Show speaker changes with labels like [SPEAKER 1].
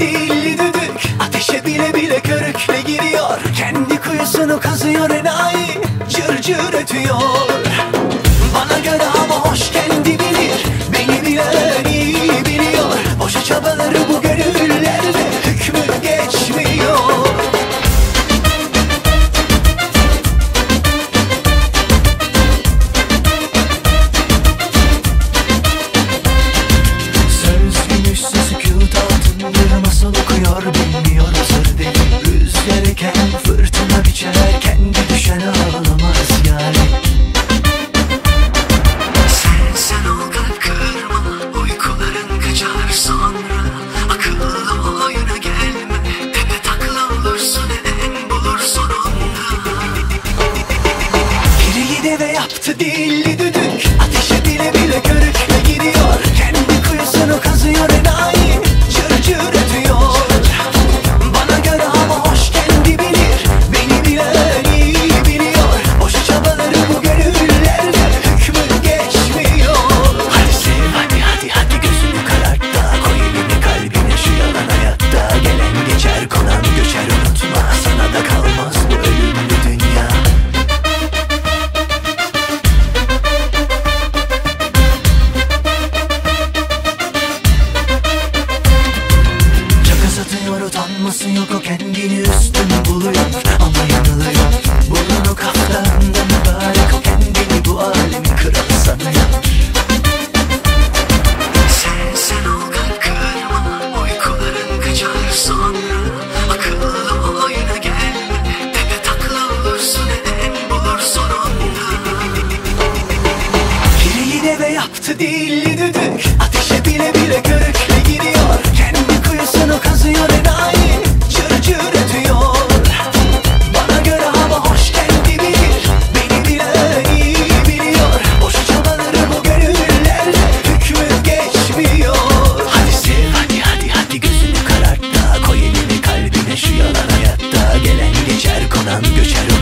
[SPEAKER 1] Biri yine de yaptı dilli düdük. Ateşe bile bile körükle giriyor. Kendi kuyusunu kazıyor enayi. Cır cır ötüyor to the kötü değil düdük. Ateşe bile bile körükle gidiyor Kendi kuyusunu kazıyor enayi Cır cır ötüyor. Bana göre hava hoş kendi bilir. Beni bile iyi biliyor. Boşu çabaları bu gönüllerle Hükmü geçmiyor. Hadi sev hadi hadi hadi gözünü karartma Koy elini kalbine şu yalan hayatta. Gelen geçer konan göçer.